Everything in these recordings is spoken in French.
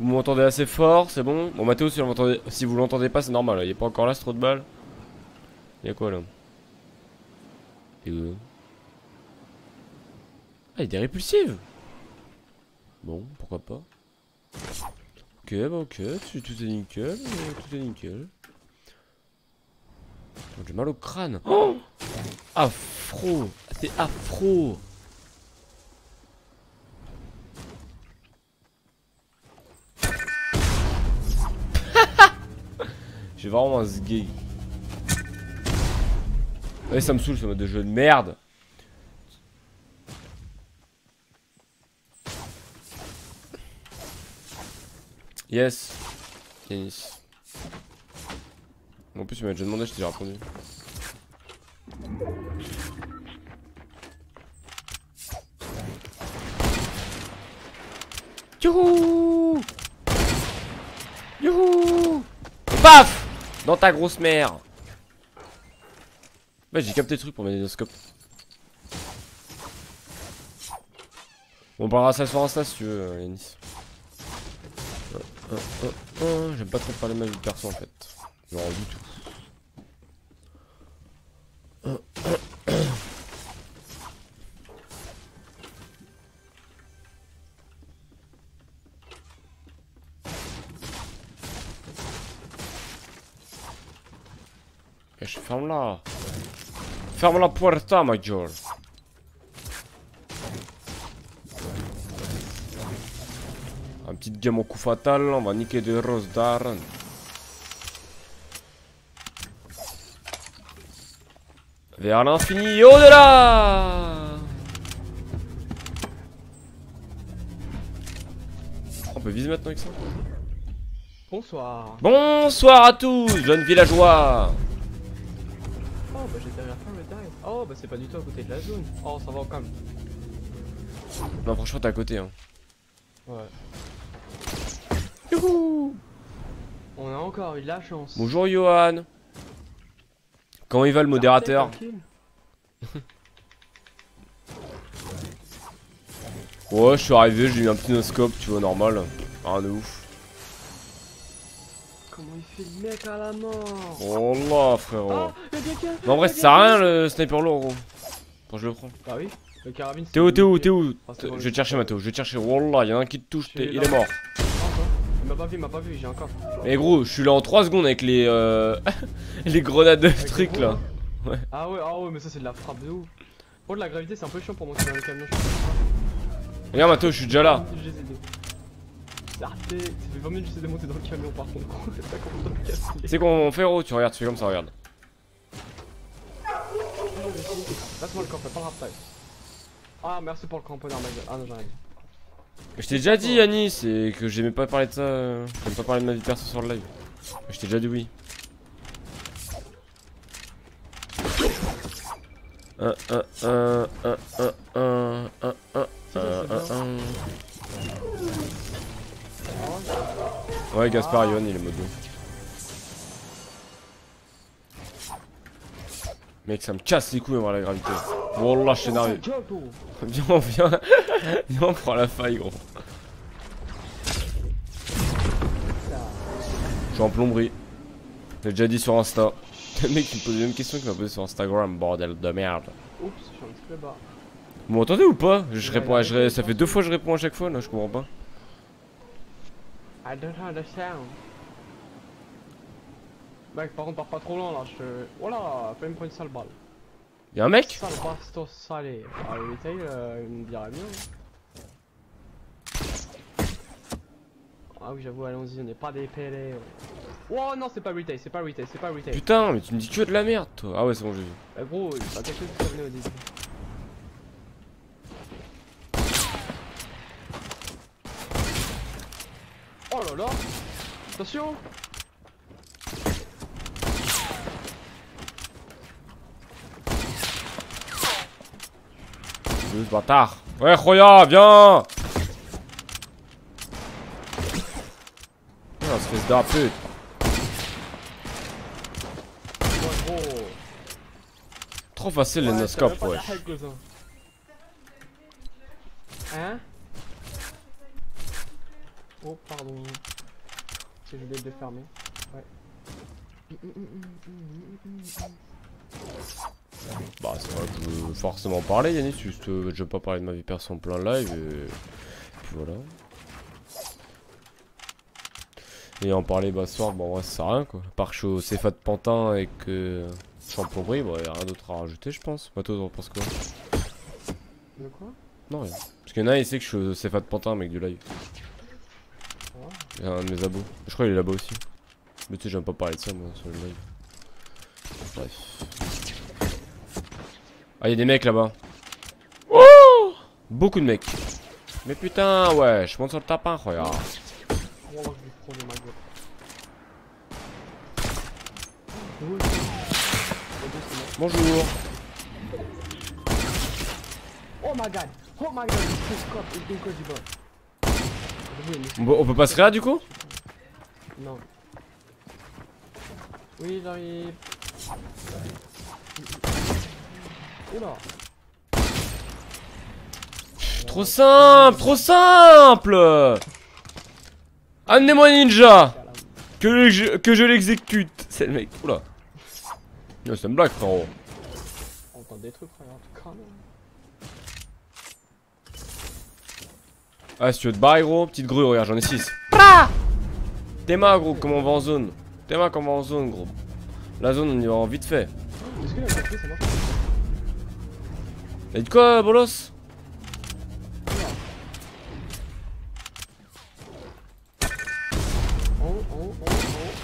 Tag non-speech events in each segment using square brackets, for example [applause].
Vous m'entendez assez fort, c'est bon Bon Mathéo si si vous l'entendez pas c'est normal, il est pas encore là, c'est trop de balles. Y'a quoi là? Et où Ah il y a des répulsives Bon, pourquoi pas. Ok, bah ok, tout, est nickel, euh, tout est nickel. J'ai mal au crâne. Oh afro C'est afro J'ai vraiment un sgay. Ouais, ça me saoule ce mode de jeu de merde. Yes. Yanis. En plus, il m'a déjà demandé, je t'ai répondu. Youhou Youhou Paf Dans ta grosse mère Ouais j'ai capté le truc pour mettre scope. On parlera ça sur Insta si tu veux euh, Yanis. Euh, euh, J'aime pas trop parler ma vie perso en fait. Non du tout. Ferme là. Ferme la puerta, Major. Un petit game au coup fatal, on va niquer des roses d'Arn. Vers l'infini et au-delà On peut viser maintenant avec ça Bonsoir. Bonsoir à tous, jeunes villageois Oh bah j'étais à la fin le dive. Oh bah c'est pas du tout à côté de la zone. Oh ça va au calme. Non franchement t'es à côté hein. Ouais. Youhou On a encore eu de la chance. Bonjour Johan Comment il va le modérateur. Ouais je suis arrivé, j'ai eu un petit noscope, tu vois normal. Rien de ouf. Comment il fait le mec à la mort Oh là frérot. Ah, Mais en vrai ça sert à rien le sniper lourd gros. Quand je le prends. Bah oui, le carabine. c'est T'es où, t'es où, le- t'es où Ah, bon, Je vais te chercher Mathéo, je vais te chercher. Wallah, y'en a un qui te touche, il est mort. Ah. Il m'a pas vu, il m'a pas vu, j'ai encore. Mais gros, je suis là en 3 secondes avec les euh... [laughs] les grenades de Avec trucs le là. Ah ouais, ah ouais, mais ça c'est de la frappe de ouf. Oh, de la gravité c'est un peu chiant pour monter dans le camion. Regarde Mathéo, je suis déjà là. Ça fait 20 minutes que j'essaie de monter dans le camion par contre. [laughs] gros, c'est pas comment de me casser. Tu sais comment on fait gros Tu regardes, tu fais comme ça, regarde. Passe-moi le camp, pas le raptail. Ah, merci pour le cramponneur, ma gueule. Ah non, j'arrive. Je t'ai déjà dit Yannis, c'est que j'aimais pas parler de ça. euh, J'aime pas parler de ma vie perso sur le live. Je t'ai déjà dit oui. Un, un, un, un, un, un, un, un, un, un, un. Ouais, Gaspard Yohan, il est mode. Mec, ça me casse les couilles, moi, la gravité. Là, je suis énervé. [laughs] Viens, viens. [laughs] Viens, on prend la faille, gros. Je suis en plomberie. J'ai déjà dit sur Insta. [laughs] Le mec qui me pose les mêmes questions qu'il m'a posé sur Instagram, bordel de merde. Oups, je suis un petit peu bas. Vous m'entendez ou pas? Je réponds à, je Ça fait deux fois que je réponds à chaque fois, là, je comprends pas. I don't understand. Mec, par contre, pars pas trop loin là, je te. Voilà, fais me prendre une sale balle. Y'a un mec? Sale bastos salé. Ah, le retail, euh, il me dirait bien. Ah oui, j'avoue, allons-y, on n'est pas des ouais. Oh non, c'est pas retail, c'est pas retail, c'est pas retail. Putain, mais tu me dis que de la merde, toi. Ah ouais, c'est bon, j'ai vu. Bah gros, il a quelque chose qui au début. Oh là là. Attention. Deux bâtard. Ouais Roya, viens. Oh espèce d'un pute ouais. Trop facile ouais, les noscopes wesh. ouais. Hein? Oh, pardon. J'ai oublié de fermer. Ouais. Bah, c'est pas que je veux forcément parler, Yannis, juste euh, je veux pas parler de ma vie perso en plein live et puis voilà. Et en parler bah ce soir, bon ouais ça sert à rien quoi. À part que je suis au CFA de Pantin et que je suis en plomberie, bah y'a rien d'autre à rajouter je pense. Bah toi t'en penses quoi? De quoi? Non rien. Parce qu'il y en a il sait que je suis au CFA de Pantin mec du live. Il y a un de mes abos. Je crois qu'il est là-bas aussi. Mais tu sais j'aime pas parler de ça moi sur le live. Bref. Ah y'a des mecs là-bas. Oh Beaucoup de mecs. Mais putain ouais, je monte sur le tapin regarde. Oh. Oh, Oh. Bonjour. Oh my god! Oh my god! Bon, on peut pas se réa du coup? Non. Oui, j'arrive. Oula! Trop simple, trop simple Amenez-moi ninja Que je, que je l'exécute C'est le mec, oula Non, c'est une blague frérot On entend des trucs, tu crames. Ah si tu veux te barrer gros, petite grue, regarde j'en ai 6 Théma gros, comment on va en zone Théma comment on va en zone gros La zone on y va en vite fait Est-ce que la batterie ça marche? T'as dit quoi bolos.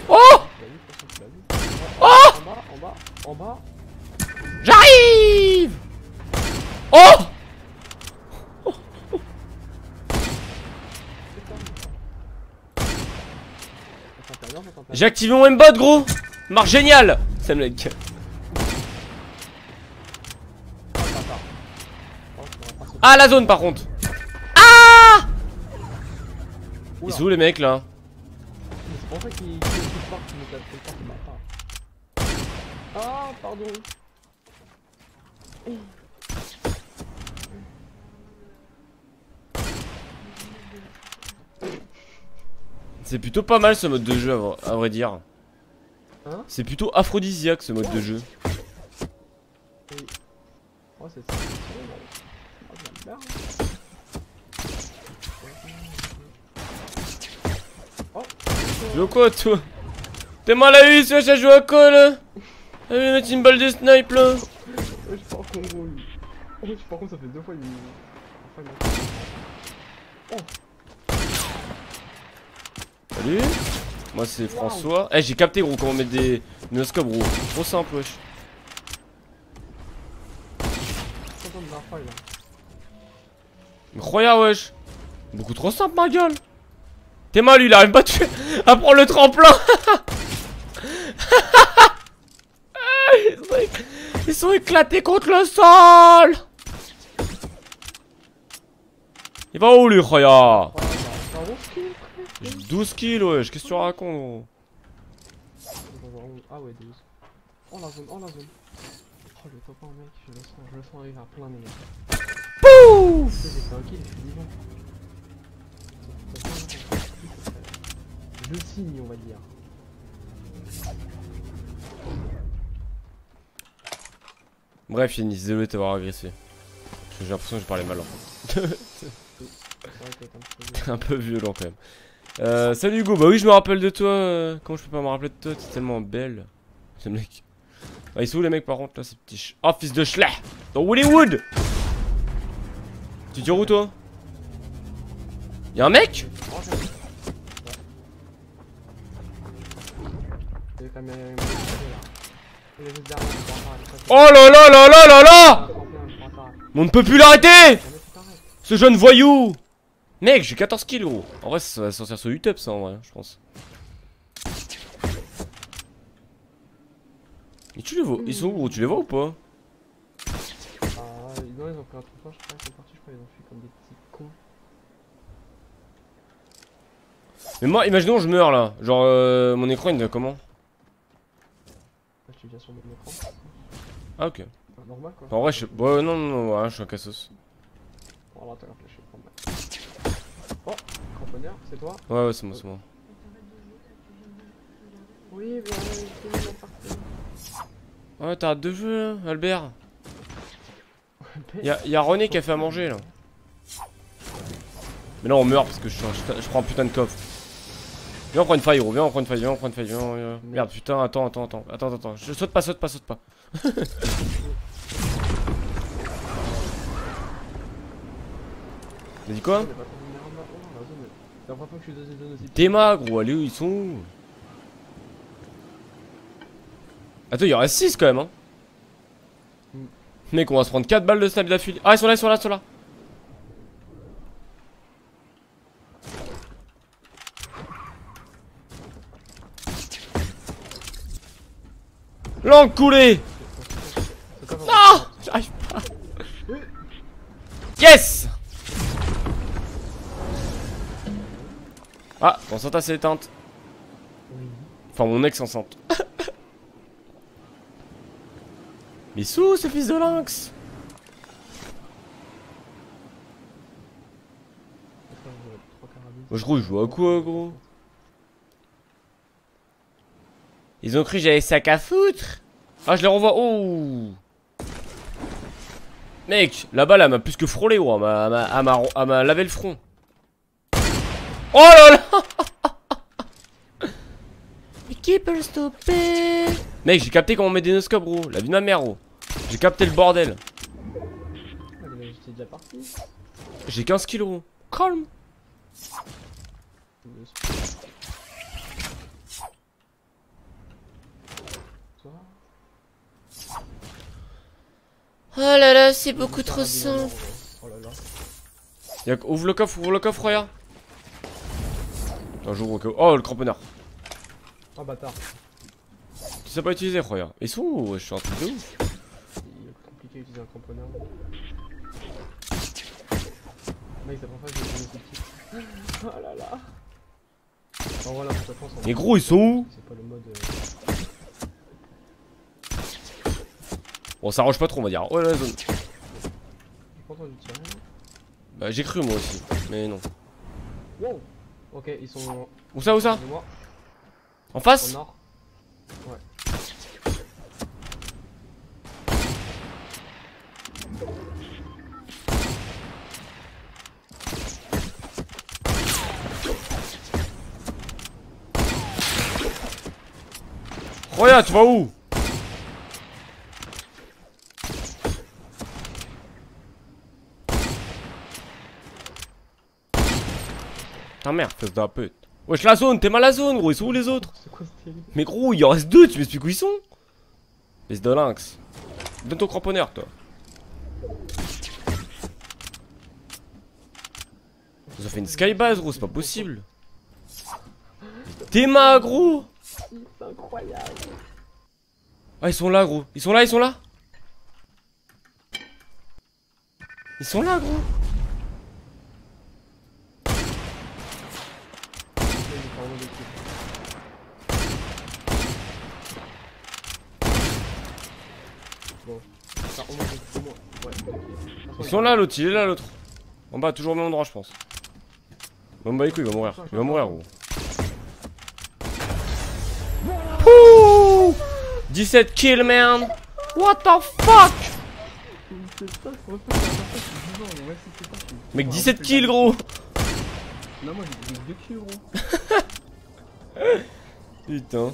Oh vu. Oh! En bas, en bas, en bas. J'arrive Oh J'ai activé mon aimbot gros Marche génial pas sauter. Ah la zone par contre Ils Oula. sont où les mecs là C'est ça qu'il qu'il part, qu'il nous tape tout le temps, ce bâtard. Ah, pardon. C'est plutôt pas mal ce mode de jeu à vrai- dire. Hein C'est plutôt aphrodisiaque ce mode de jeu. Oh, c'est ça. Oh, bien. Oh, quoi toi? T'es mal à eu ça joue à quoi là? Ah oui mettre une balle de snipe là je lui. Par contre, ça fait deux fois une- Oh, Salut Moi c'est François. Eh j'ai capté gros comment mettre des noscopes gros. Trop simple wesh. 100 ans de la faille là. Incroyable wesh. Beaucoup trop simple ma gueule. T'es mal lui il arrive pas à prendre le tremplin. Ils, sont éc- ils sont éclatés contre le sol. Il va où lui Khoya J'ai 12 kills wesh, qu'est-ce que tu racontes gros Ah ouais, 12. Oh la zone, oh la zone. Oh le top 1 mec, je le sens, je le sens arriver à plein nez. Pouf j'ai fait un kill, je suis vivant. Le signe, on va dire. Bref Yannis, désolé de t'avoir agressé. J'ai l'impression que je parlais mal en fait. C'est [laughs] un peu violent quand même. Euh, salut Hugo, bah oui je me rappelle de toi. euh, Comment je peux pas me rappeler de toi? T'es tellement belle. Ce mec. Ah ils sont où les mecs par contre là ces petits ch... Oh fils de schleh Dans Hollywood Tu tires où toi? Y'a un mec? Oh, là. Là là là là là. On ne peut plus l'arrêter. Ce jeune voyou Mec j'ai 14 kills gros En vrai ça va sortir sur YouTube ça en vrai je pense. Et tu les vois Ils sont où? Gros Tu les vois ou pas? Ah, non, ils ont pris un fort, je crois, ils sont partis, je crois, ils ont fui comme des petits cons. Mais moi imaginons je meurs là. Genre euh, mon écran il est comment? Suis déjà sur mon écran. Ah ok. Normal quoi. En vrai je sais... Ouais non non non ouais, je suis un cassos. Bon, alors, attends, je c'est toi Ouais, ouais, c'est moi, c'est moi. Oui. Ouais, t'as deux jeux, là, Albert. Y'a y a René qui a fait à manger là. Mais là on meurt parce que je, je, je prends un putain de coffre. Viens on prend une faille gros, viens on prend une faille, viens on prend une faille, viens, viens. Merde putain, attends, attends, attends, attends, attends, je saute pas, saute pas, saute pas. [laughs] T'as dit quoi On est pas trop vulnérable maintenant, la zone, mais- C'est la première fois que je suis dans une zone aussi. Théma gros, allez où ils sont où Attends, il y en reste 6 quand même hein. Mm. Mec, on va se prendre 4 balles de snap d'affilée. Ah, ils sont là, ils sont là, ils sont là. L'enculé Ah J'arrive pas Yes Ah, mon Santa s'est éteinte. Enfin, mon ex enceinte. [laughs] Mais sous ce fils de lynx je crois que je joue à quoi gros? Ils ont cru que j'avais sac à foutre Ah je les renvoie Oh Mec, la balle elle m'a plus que frôlé gros, elle m'a lavé le front. Oh là là Mais qui peut le stopper Mec j'ai capté comment on met des noscopes gros, la vie de ma mère gros. J'ai capté le bordel. J'ai 15 kilos gros. Calme Oh là là, c'est beaucoup trop simple. Oh là là. Ouvre le coffre, ouvre le coffre, regarde. J'ouvre le coffre. Oh, le cramponneur. Oh bâtard. Tu sais pas utiliser, regarde. Ils sont où Je suis un truc de ouf. Il est compliqué d'utiliser un cramponneur. Mec, c'est la première fois que j'ai. Oh là là. En voilà, de toute façon, Mais gros, ils sont où C'est pas le mode. euh, Bon, ça roche pas trop, on va dire. Ouais, la zone. J'ai pas entendu tirer. Bah, j'ai cru moi aussi. Mais non. Wow Ok, ils sont. Où ça, où ça En au face nord. Ouais. Regarde, tu vas où? Ta mère, de la pute. Wesh, la zone, t'es mal la zone, gros. Ils sont où les autres quoi Mais gros, il en reste deux, tu m'expliques où ils sont? Fesse de lynx. Donne ton cramponneur, toi. Ils ont fait une skybase, gros, c'est pas possible. T'es ma, gros C'est incroyable Ah, ils sont là, gros. Ils sont là, ils sont là? Ils sont là, gros. Là, il est pas en mode équipe. Bon. Ça, Ouais, Ils sont là, l'autre, il est là, l'autre. En bas, toujours au même endroit, je pense. Bon, bah, couilles, il va mourir. Il va mourir, gros. Pouh 17 kills, man. What the fuck? Mec, Ouais, 17 c'est kills, gros. Non, moi j'ai 2 kills, gros. [laughs] Putain.